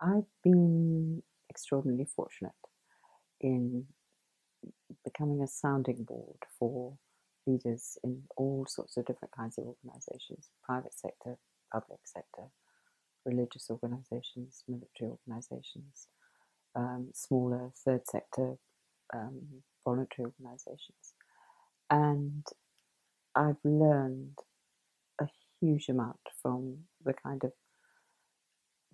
I've been extraordinarily fortunate in becoming a sounding board for leaders in all sorts of different kinds of organizations private sector, public sector, religious organizations, military organizations, um, smaller third sector um, voluntary organizations. And I've learned a huge amount from the kind of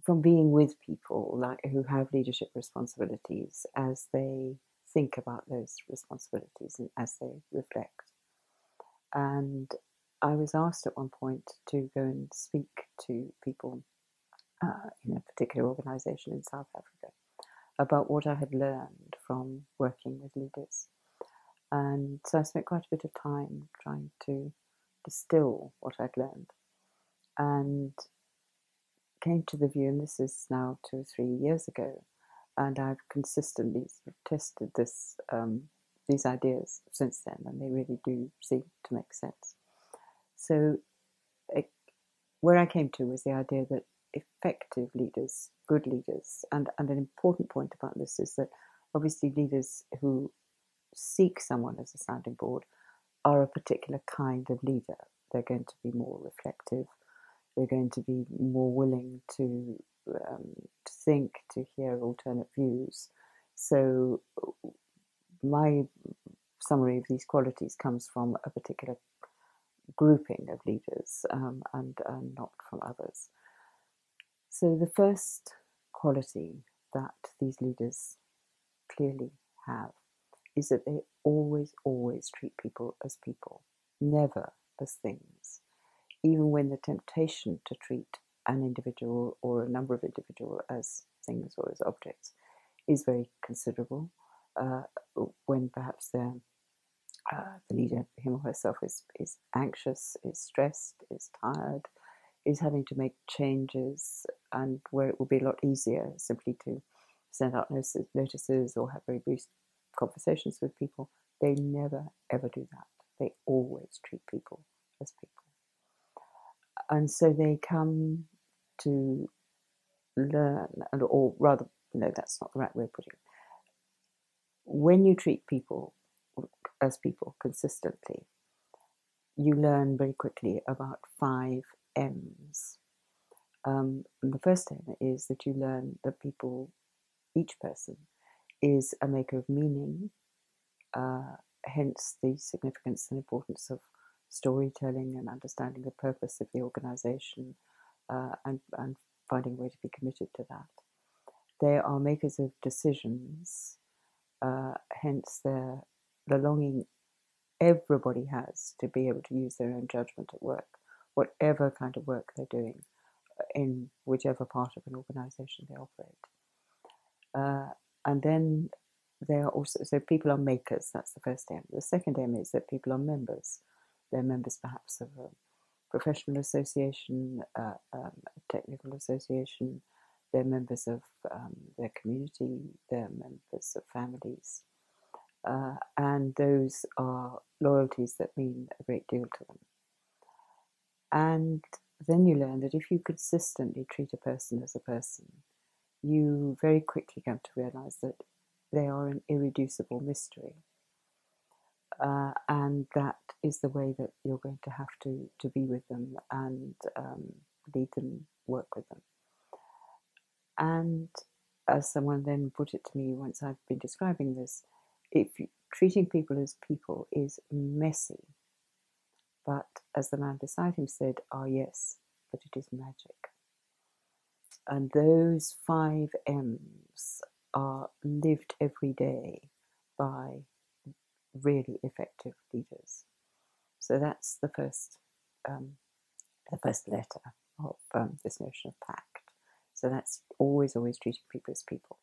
from being with people like who have leadership responsibilities as they think about those responsibilities and as they reflect. And I was asked at one point to go and speak to people uh, in a particular organisation in South Africa about what I had learned from working with leaders. And so I spent quite a bit of time trying to distill what I'd learned and came to the view, and this is now two or three years ago, and I've consistently tested this um, these ideas since then, and they really do seem to make sense. So, it, where I came to was the idea that effective leaders, good leaders, and, and an important point about this is that obviously leaders who seek someone as a sounding board are a particular kind of leader. They're going to be more reflective. They're going to be more willing to um, to think, to hear alternate views. So, my summary of these qualities comes from a particular grouping of leaders um, and, and not from others. So, the first quality that these leaders clearly have is that they always, always treat people as people, never as things. Even when the temptation to treat an individual or a number of individuals as things or as objects is very considerable. Uh, when perhaps the, uh, the leader, him or herself, is, is anxious, is stressed, is tired, is having to make changes, and where it will be a lot easier simply to send out notices or have very brief conversations with people, they never ever do that. They always treat people. And so they come to learn, or rather, no, that's not the right way of putting it. When you treat people as people consistently, you learn very quickly about five M's. Um, the first M is that you learn that people, each person, is a maker of meaning, uh, hence the significance and importance of storytelling and understanding the purpose of the organization uh, and, and finding a way to be committed to that. They are makers of decisions, uh, hence the, the longing everybody has to be able to use their own judgment at work, whatever kind of work they're doing, uh, in whichever part of an organization they operate. Uh, and then they are also, so people are makers, that's the first M. The second M is that people are members. They're members perhaps of a professional association, uh, um, technical association. They're members of um, their community. They're members of families. Uh, and those are loyalties that mean a great deal to them. And then you learn that if you consistently treat a person as a person, you very quickly come to realize that they are an irreducible mystery. Uh, and that is the way that you're going to have to, to be with them and um, lead them, work with them. And as someone then put it to me once I've been describing this, if you, treating people as people is messy, but as the man beside him said, ah, yes, but it is magic. And those five M's are lived every day by really effective leaders. So that's the first, um, the first letter of um, this notion of pact. So that's always, always treating people as people.